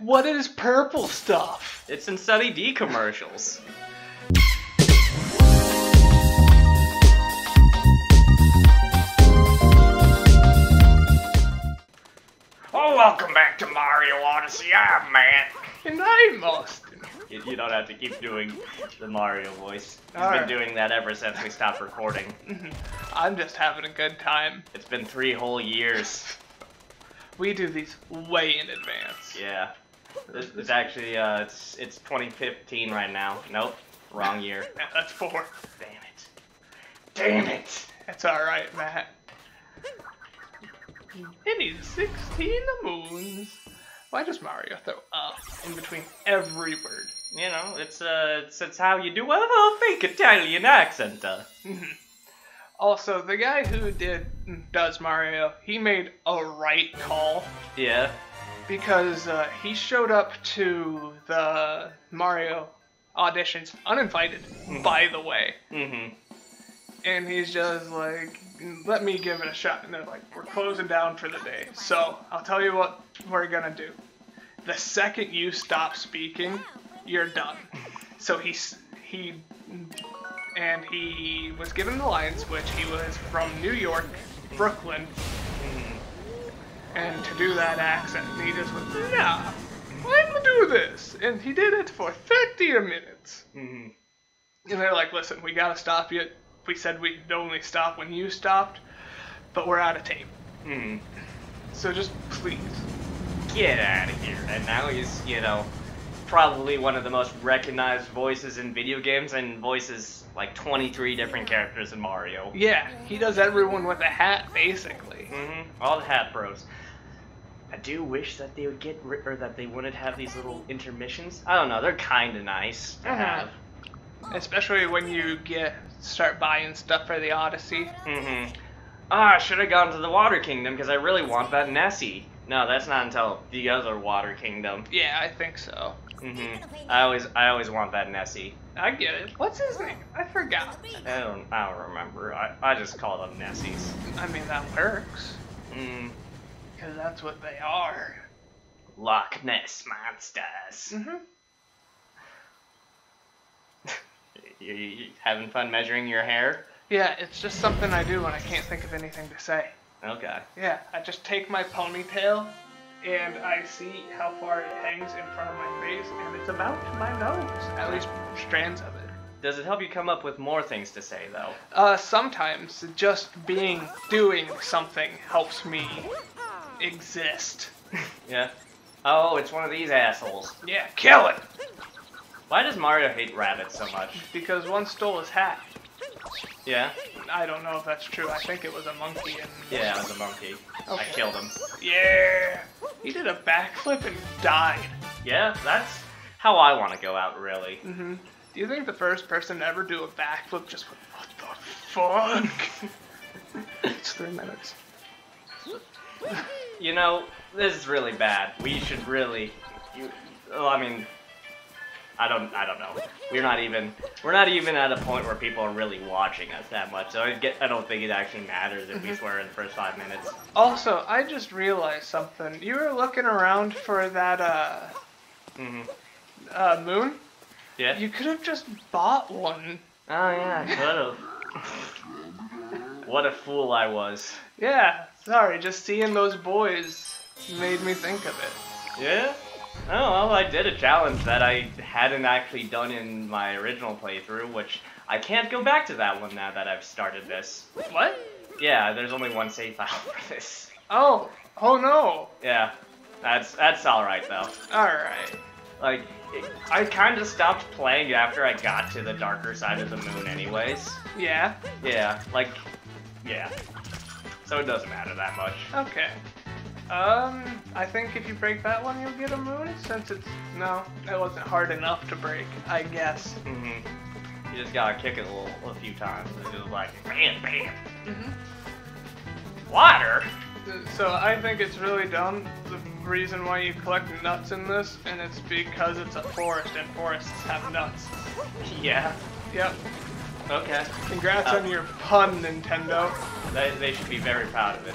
What is purple stuff? It's in Sunny D commercials. Oh, welcome back to Mario Odyssey. I'm Matt. And I'm Austin. You, you don't have to keep doing the Mario voice. He's Alright. been doing that ever since we stopped recording. I'm just having a good time. It's been three whole years. We do these way in advance. Yeah. It's, it's actually uh, it's it's 2015 right now. Nope, wrong year. That's four. Damn it. Damn it. That's alright, Matt. It is 16 moons. Why does Mario throw up in between every word? You know, it's uh, it's, it's how you do a little fake Italian accent. Uh. Also, the guy who did does Mario, he made a right call Yeah. Because uh, he showed up to the Mario auditions uninvited, by the way. Mm-hmm. and he's just like, let me give it a shot. And they're like, we're closing down for the day. So I'll tell you what we're gonna do. The second you stop speaking, you're done. So he's he and he was given the lines, which he was from New York, Brooklyn, and to do that accent, and he just went, nah, I'm gonna do this, and he did it for 30 minutes. Mm-hmm. And they're like, listen, we gotta stop you. We said we'd only stop when you stopped, but we're out of tape. Mm-hmm. So just please. Get out of here. And now he's, you know, probably one of the most recognized voices in video games and voices like 23 different characters in Mario. Yeah, he does everyone with a hat, basically. hmm All the hat bros. I do wish that they would get rid, or that they wouldn't have these little intermissions. I don't know. They're kind of nice to Mhm. have. Especially when you get start buying stuff for the Odyssey. Mm-hmm. Ah, I should have gone to the Water Kingdom because I really want that Nessie. No, that's not until the other Water Kingdom. Yeah, I think so. Mm-hmm. I always, I always want that Nessie. I get it. What's his name? I forgot. I don't, I don't remember. I, I just call them Nessies. I mean, that works. Mm. Because that's what they are. Loch Ness monsters. hmm You, you, you having fun measuring your hair? Yeah, it's just something I do when I can't think of anything to say. Okay. Yeah, I just take my ponytail and I see how far it hangs in front of my face, and it's about my nose. At least strands of it. Does it help you come up with more things to say though? Uh, sometimes just being doing something helps me exist. Yeah. Oh, it's one of these assholes. Yeah, kill it! Why does Mario hate rabbits so much? Because one stole his hat. Yeah. I don't know if that's true. I think it was a monkey and Yeah, it was a monkey. I killed him. yeah, he did a backflip and died. Yeah, that's how I want to go out, really. hmm Do you think the first person to ever do a backflip just went, what the fuck? it's three minutes. You know, this is really bad. We should really. You, well, I mean, I don't. I don't know. We're not even. We're not even at a point where people are really watching us that much. So I get. I don't think it actually matters if we swear in the first five minutes. Also, I just realized something. You were looking around for that uh, hmm uh moon. Yeah. You could have just bought one. Oh yeah, could have. what a fool I was. Yeah, sorry, just seeing those boys made me think of it. Yeah. Oh well, I did a challenge that I hadn't actually done in my original playthrough, which I can't go back to that one now that I've started this. What? Yeah, there's only one save file for this. Oh, oh no. Yeah, that's that's all right though. Alright. Like, it, I kind of stopped playing after I got to the darker side of the moon, anyways. Yeah, Yeah, like, yeah. So it doesn't matter that much. okay. Um, I think if you break that one, you'll get a moon, since it's... No, it wasn't hard enough to break, I guess. hmm You just gotta kick it a, little, a few times. It's just like, bam, bam. Mm-hmm. Water? So I think it's really dumb, the reason why you collect nuts in this, and it's because it's a forest, and forests have nuts. Yeah. Yep. Okay. Congrats Oh. on your pun, Nintendo. They, they should be very proud of it.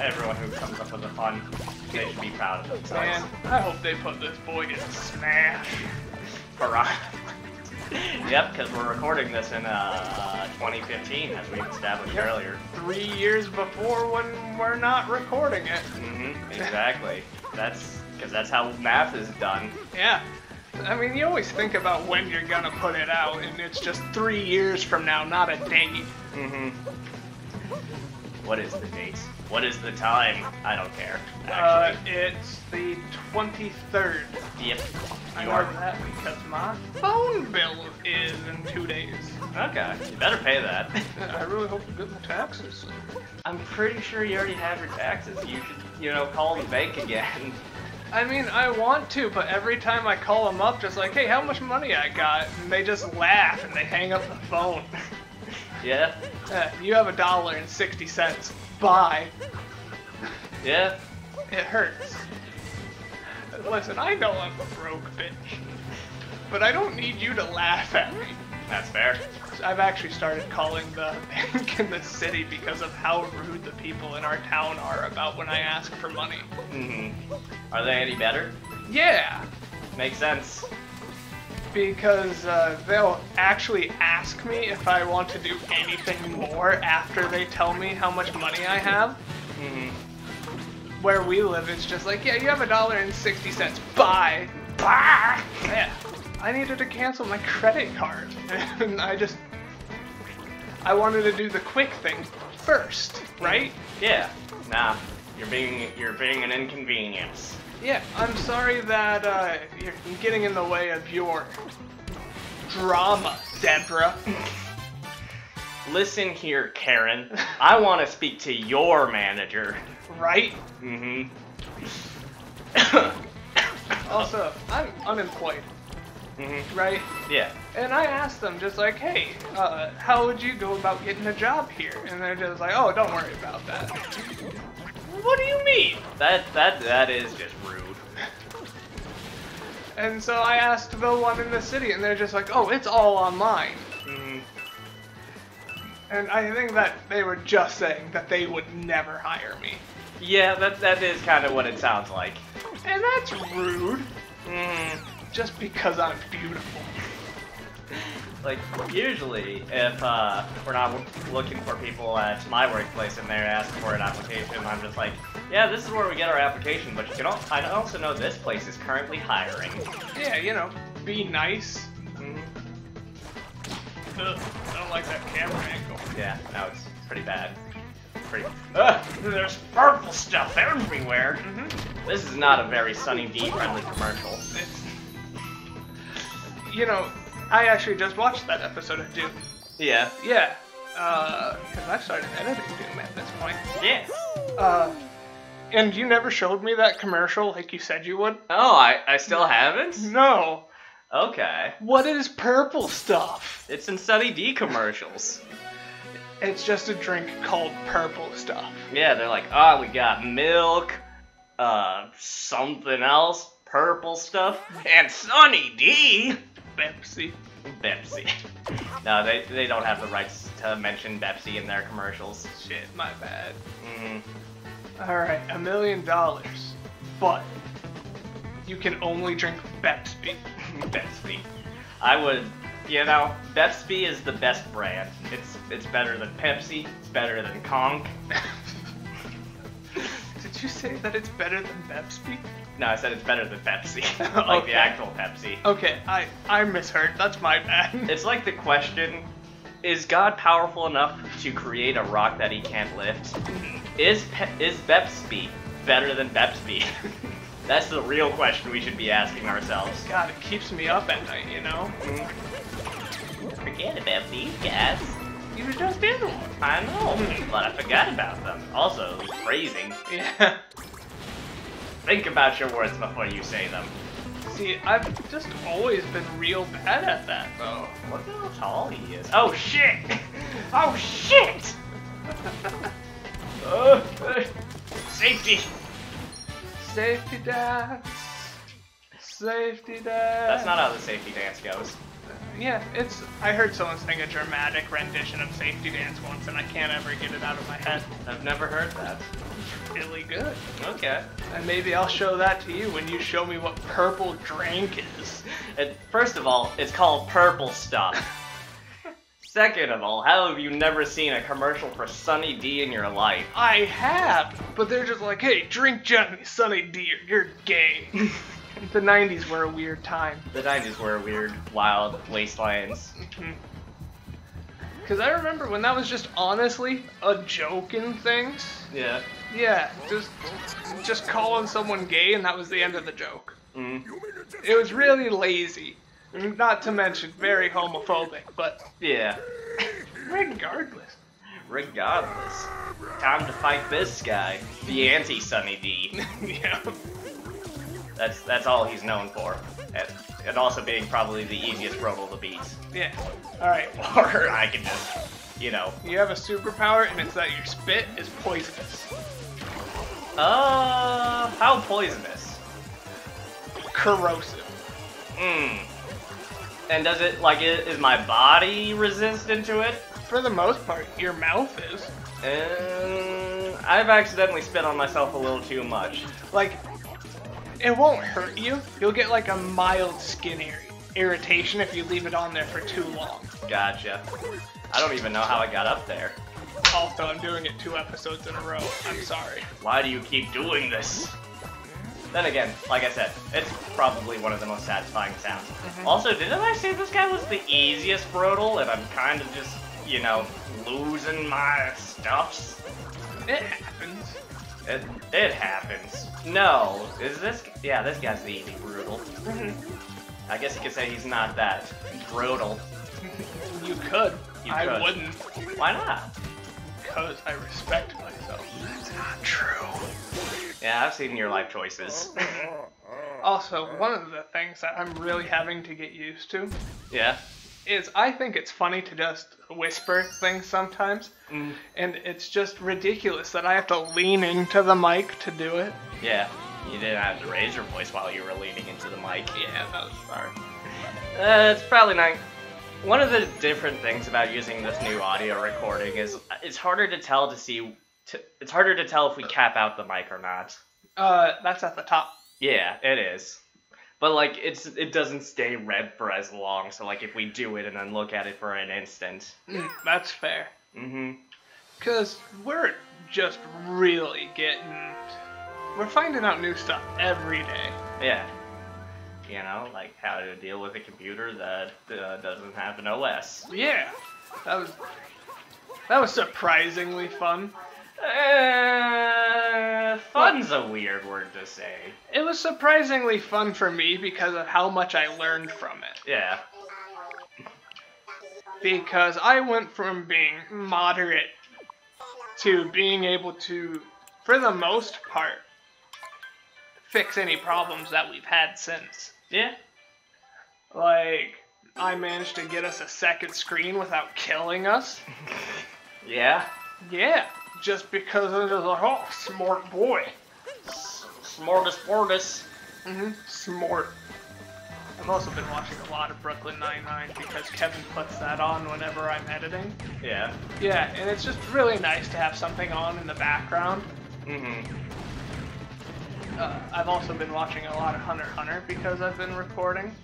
Everyone who comes up with a fun They should be proud of themselves. Man, I hope they put this boy in Smash. Hurrah. yep, because we're recording this in uh, 2015, as we established Yep. earlier. Three years before when we're not recording it. hmm exactly. That's because that's how math is done. Yeah. I mean, you always think about when you're gonna put it out, and it's just three years from now, not a date. hmm What is the date? What is the time? I don't care. Uh, Actually, it's the 23rd. yep. I You know are that because my phone bill is in two days. okay. You better pay that. I really hope you get my taxes. I'm pretty sure you already have your taxes. You should, you know, call the bank again. I mean, I want to, but every time I call them up, just like, hey, how much money I got? And they just laugh and they hang up the phone. yeah. Uh, you have a dollar and 60 cents. Bye. Yeah. It hurts. Listen, I know I'm a broke bitch, but I don't need you to laugh at me. That's fair. I've actually started calling the bank in the city because of how rude the people in our town are about when I ask for money. hmm Are they any better? Yeah, Makes sense. because uh, they'll actually ask me if I want to do anything more after they tell me how much money I have. hmm Where we live, it's just like, yeah, you have a dollar and 60 cents. Bye. Bye. Yeah. I needed to cancel my credit card. And I just. I wanted to do the quick thing first, right? Yeah. Nah. You're being you're being an inconvenience. Yeah, I'm sorry that uh, you're getting in the way of your drama, Deborah. Listen here, Karen. I want to speak to your manager. Right? Mm hmm Also, I'm unemployed, hmm right? Yeah. And I asked them just like, hey, uh, how would you go about getting a job here? And they're just like, oh, don't worry about that. What do you mean? That that that is just rude. And so I asked the one in the city, and they're just like, oh, it's all online. hmm And I think that they were just saying that they would never hire me. Yeah, that that is kind of what it sounds like. And that's rude, Mm, just because I'm beautiful. like usually, if uh, we're not looking for people at my workplace and they're asking for an application, I'm just like, yeah, this is where we get our application. But you can al- I also know this place is currently hiring. Yeah, you know, be nice. Mhm. Ugh, I don't like that camera angle. Yeah, no, it's pretty bad. Pretty. Ugh, there's purple stuff everywhere. hmm This is not a very Sunny D friendly commercial. You know, I actually just watched that episode of Doom. Yeah. Yeah, Uh because I've started editing Doom at this point. Yeah. Uh, and you never showed me that commercial like you said you would? Oh, I, I still haven't? No. Okay. What is purple stuff? It's in Sunny D commercials. It's just a drink called purple stuff. Yeah, they're like, oh, we got milk, uh, something else, purple stuff, and Sunny D. Pepsi. Pepsi. no, they, they don't have the rights to mention Pepsi in their commercials. Shit, my bad. Mm, Alright, a million dollars. But you can only drink Pepsi. Pepsi. I would, you know, Pepsi is the best brand. It's it's better than Pepsi. It's better than Conk. Did you say that it's better than Pepsi? No, I said it's better than Pepsi, like Okay. the actual Pepsi. Okay, I I misheard. That's my bad. It's like the question: Is God powerful enough to create a rock that He can't lift? Is Pe- is Pepsi better than Pepsi? That's the real question we should be asking ourselves. God, it keeps me up at night, you know? Mm. Forget about these guys. You were just in one. I know, but I forgot about them. Also, phrasing. Yeah. Think about your words before you say them. See, I've just always been real bad at that, though. Look at how tall he is. Oh shit! Oh shit! Uh, uh, safety. Safety dance. Safety dance. That's not how the safety dance goes. Yeah, it's. I heard someone sing a dramatic rendition of Safety Dance once, and I can't ever get it out of my head. I've never heard that. Really good. Okay. And maybe I'll show that to you when you show me what purple drink is. It, first of all, it's called purple stuff. Second of all, how have you never seen a commercial for Sunny D in your life? I have, but they're just like, hey, drink Johnny Sunny D or you're gay. the 90s were a weird time. The 90s were a weird, wild wastelands. Because I remember when that was just honestly a joke in things. Yeah. Yeah, just just calling someone gay and that was the end of the joke. Mm. It was really lazy. Not to mention very homophobic, but Yeah. regardless. Regardless. Time to fight this guy, the anti-Sunny D. yeah. That's that's all he's known for. And, and also being probably the easiest Broodal to beat. Yeah. Alright. Or I can just, you know. You have a superpower and it's that your spit is poisonous. Uh, how poisonous? Corrosive. Hmm. And does it, like, is my body resistant to it? For the most part, your mouth is. Um, I've accidentally spit on myself a little too much. Like, it won't hurt you. You'll get like a mild skin ir- irritation if you leave it on there for too long. Gotcha. I don't even know how I got up there. Also, I'm doing it two episodes in a row. I'm sorry. Why do you keep doing this? Then again, like I said, it's probably one of the most satisfying sounds. Mm-hmm. Also, didn't I say this guy was the easiest Broodal and I'm kind of just, you know, losing my stuffs? It happens. It, it happens. No, is this? Yeah, this guy's the easy brutal. I guess you could say he's not that brutal. You could. You I could. wouldn't. Why not? Because I respect myself. That's not true. Yeah, I've seen your life choices. Also, one of the things that I'm really having to get used to yeah. Is I think it's funny to just whisper things sometimes, Mm, and it's just ridiculous that I have to lean into the mic to do it. yeah. You didn't have to raise your voice while you were leaning into the mic. Yeah, that was sorry. Uh, it's probably not. One of the different things about using this new audio recording is it's harder to tell to see. To, it's harder to tell if we cap out the mic or not. Uh, that's at the top. Yeah, it is. But like it's it doesn't stay red for as long, so like if we do it and then look at it for an instant. Mm, that's fair. Mm-hmm. Cause we're just really getting. We're finding out new stuff every day. Yeah. You know, like how to deal with a computer that uh, doesn't have an OS. Yeah, that was that was surprisingly fun. Uh, fun's a weird word to say. It was surprisingly fun for me because of how much I learned from it. Yeah. Because I went from being moderate to being able to, for the most part, fix any problems that we've had since. Yeah. Like, I managed to get us a second screen without killing us. Yeah. Yeah, just because I a oh, smart boy. Smartest smartest. Mm-hmm. Smart. I've also been watching a lot of Brooklyn Nine-Nine because Kevin puts that on whenever I'm editing. Yeah. Yeah, and it's just really nice to have something on in the background. Mm-hmm. Uh, I've also been watching a lot of Hunter Hunter because I've been recording.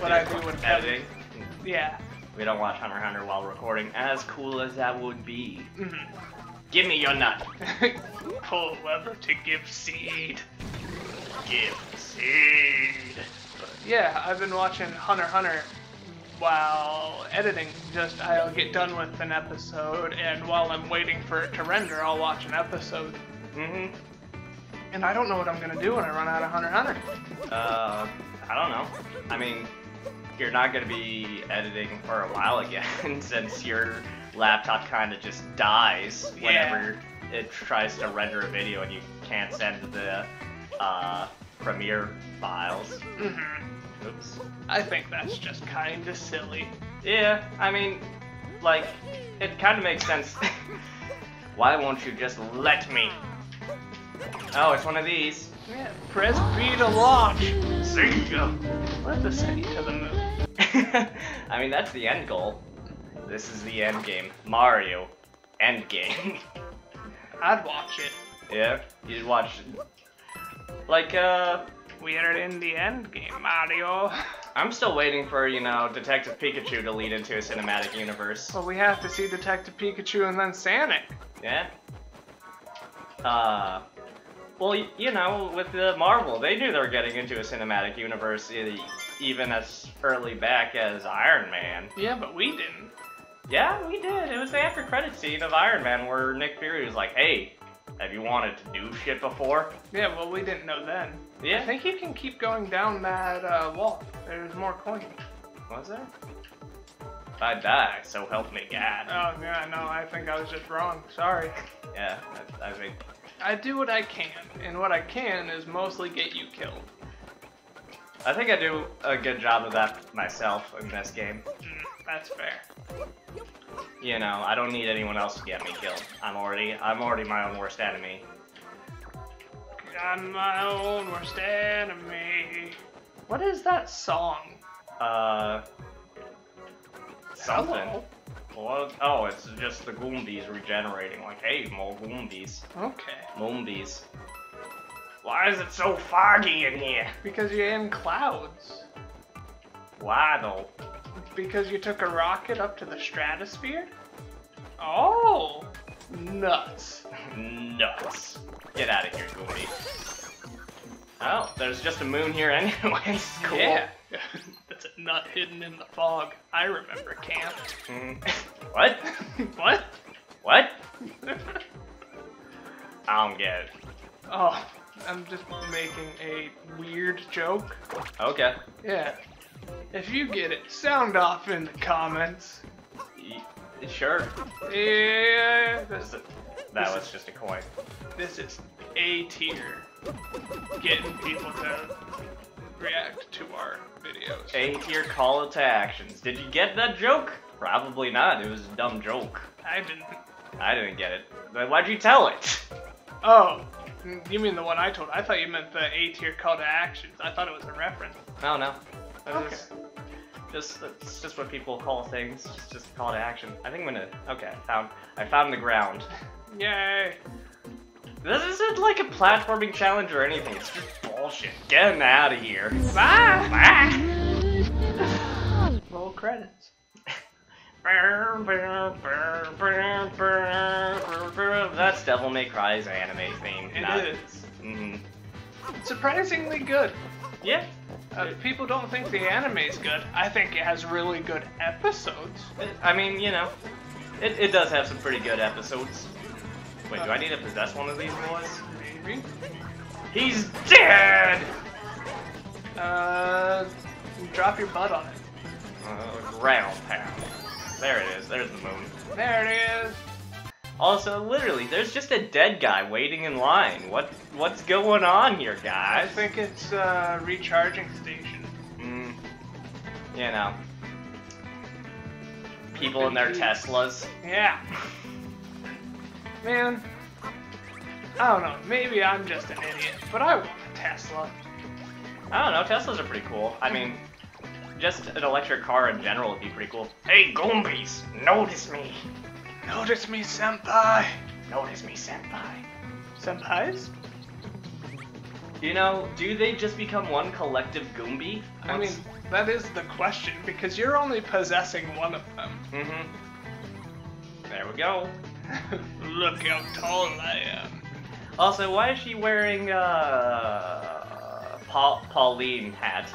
What I do with Kevin. editing. Yeah. We don't watch Hunter Hunter while recording, as cool as that would be. Mm-hmm. Give me your nut. Pull lever to give seed. Give seed. Yeah, I've been watching Hunter Hunter while editing. Just I'll get done with an episode, and while I'm waiting for it to render, I'll watch an episode. Mm-hmm. And I don't know what I'm gonna do when I run out of Hunter Hunter. Uh, I don't know. I mean, you're not gonna be editing for a while again, since your laptop kind of just dies whenever it tries to render a video and you can't send the uh, Premiere files. hmm Oops. I think that's just kind of silly. Yeah, I mean, like, it kind of makes sense. Why won't you just let me? Oh, it's one of these. Yeah, press B to launch. See ya. Let's send you to the moon. I mean, that's the end goal. This is the end game. Mario. End game. I'd watch it. yeah? You'd watch. it. Like, uh. We are in the end game, Mario. I'm still waiting for, you know, Detective Pikachu to lead into a cinematic universe. Well, we have to see Detective Pikachu and then Sonic. Yeah? Uh. Well, you know, with the Marvel, they knew they were getting into a cinematic universe even as early back as Iron Man. Yeah, but we didn't. Yeah, we did. It was the after credit scene of Iron Man where Nick Fury was like, "Hey, have you wanted to do shit before?" Yeah, well, we didn't know then. Yeah. I think you can keep going down that uh, wall. There's more coins. Was there? If I die, so help me God. Oh, yeah, no, I think I was just wrong. Sorry. Yeah, I, I think. I do what I can, and what I can is mostly get you killed. I think I do a good job of that myself in this game. That's fair. You know, I don't need anyone else to get me killed. I'm already, I'm already my own worst enemy. I'm my own worst enemy. What is that song? Uh, something. Hello? Oh, it's just the Goombies regenerating. Like, hey, more Goombies. Okay. Moombies. Why is it so foggy in here? Because you're in clouds. Why though? Because you took a rocket up to the stratosphere? Oh! Nuts. Nuts. Get out of here, Goomby. Oh, there's just a moon here anyways. Cool. Yeah. That's a nut hidden in the fog. I remember camp. Mm. what? what? What? I don't get it. Oh, I'm just making a weird joke. Okay. Yeah. If you get it, sound off in the comments. Sure. Yeah, this, That was just a coin. this is A tier. Getting people to react to our videos. A tier call to actions. Did you get that joke? Probably not. It was a dumb joke. I didn't. I didn't get it. Then why'd you tell it? Oh, you mean the one I told? I thought you meant the A tier call to actions. I thought it was a reference. No, no. Okay. Just it's just what people call things. Just just call to action. I think I'm gonna. Okay, I found I found the ground. Yay. This isn't like a platforming challenge or anything. It's just bullshit. Getting out of here. Bye. Ah! Roll credits. That's Devil May Cry's anime theme. It not- is Mhm. surprisingly good. Yeah. Uh, people don't think the anime's good. I think it has really good episodes. It- I mean, you know, it, it does have some pretty good episodes. Wait, do I need to possess one of these boys? Maybe. He's dead! Uh, drop your butt on it. Uh, ground pound. There it is. There's the moon. There it is. Also, literally, there's just a dead guy waiting in line. What what's going on here, guys? I think it's a recharging station. Mm, you know, people in their Teslas. Yeah. Man, I don't know. Maybe I'm just an idiot, but I want a Tesla. I don't know. Teslas are pretty cool. I mean, just an electric car in general would be pretty cool. Hey, Goombys, notice me. Notice me, senpai. Notice me, senpai. Senpais? You know, do they just become one collective Goomby? I mean, that is the question because you're only possessing one of them. mm-hmm. There we go. Look how tall I am. Also, why is she wearing uh Paul Pauline hat?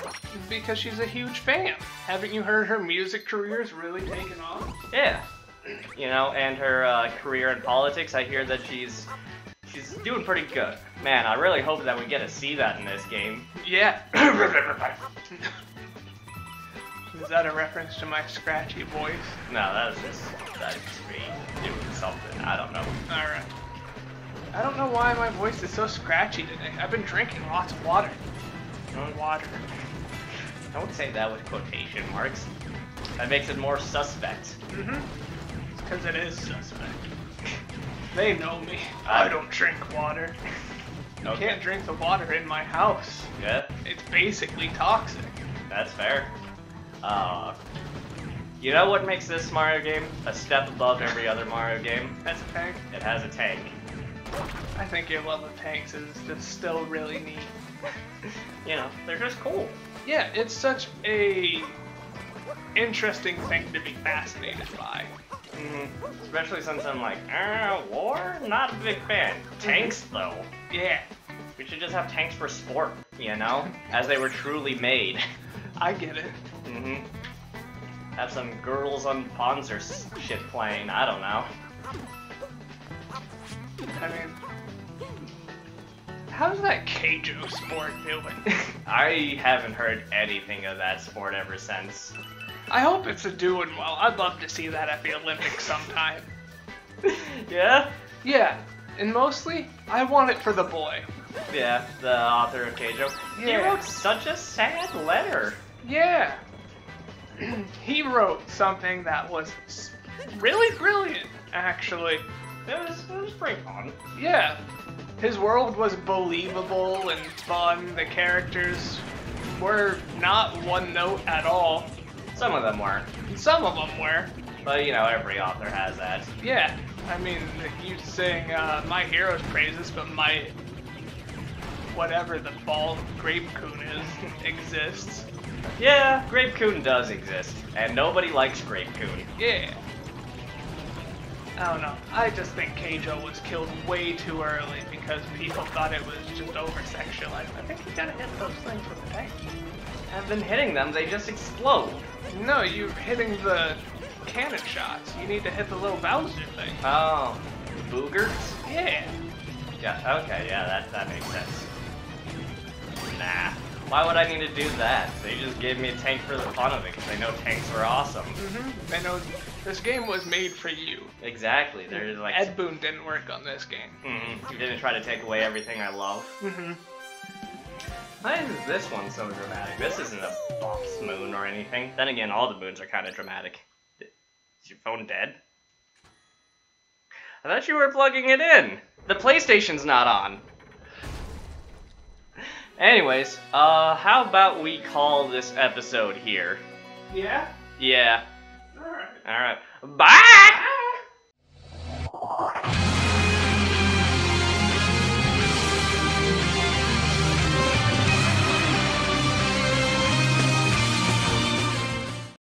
Because she's a huge fan. Haven't you heard her music career's really taken off? Yeah. You know, and her uh, career in politics, I hear that she's she's doing pretty good. Man, I really hope that we get to see that in this game. Yeah. Is that a reference to my scratchy voice? No, that's just that's just me doing something. I don't know. Alright. I don't know why my voice is so scratchy today. I've been drinking lots of water. Water. Don't say that with quotation marks. That makes it more suspect. Mm-hmm. Because it is suspect. They know me. I don't drink water. You Okay. can't drink the water in my house. Yeah, It's basically toxic. that's fair. Uh, you know what makes this Mario game a step above every other Mario game? That's a tank. It has a tank. I think your love of tanks is just still really neat. You know, they're just cool. Yeah, it's such a interesting thing to be fascinated by. Hmm Especially since I'm like, uh, war? Not a big fan. Tanks, though. Yeah, We should just have tanks for sport, you know? As they were truly made. I get it. Mm-hmm. Have some Girls und Panzer s- shit playing, I don't know. I mean, how's that Keijo sport doing? I haven't heard anything of that sport ever since. I hope it's a doing well. I'd love to see that at the Olympics sometime. yeah? Yeah, and mostly, I want it for the boy. Yeah, the author of Keijo. He wrote such a sad letter. Yeah. he wrote something that was really brilliant, actually. It was, it was pretty fun. Yeah. His world was believable and fun. The characters were not one note at all. Some of them weren't. Some of them were. But, you know, every author has that. Yeah. I mean, you sing uh, My Hero's praises, but my. whatever the ball grape coon is exists. Yeah, Grape Coon does exist. And nobody likes Grape Coon. Yeah. I don't know. I just think Keijo was killed way too early because people thought it was just over sexualized. I think he gotta hit those things with the tank. I've been hitting them, they just explode. No, you're hitting the cannon shots. You need to hit the little Bowser thing. Oh. the Boogers? Yeah. Yeah, okay, yeah, that, that makes sense. Nah. Why would I need to do that? They just gave me a tank for the fun of it, because they know tanks are awesome. Mm-hmm. I know this game was made for you. Exactly, there's like... Ed Boon didn't work on this game. Mhm, You didn't try to take away everything I love. Mm-hmm. Why is this one so dramatic? This isn't a boss moon or anything. Then again, all the moons are kind of dramatic. Is your phone dead? I thought you were plugging it in. The PlayStation's not on. Anyways, uh, how about we call this episode here? Yeah. Yeah. All right. All right. Bye.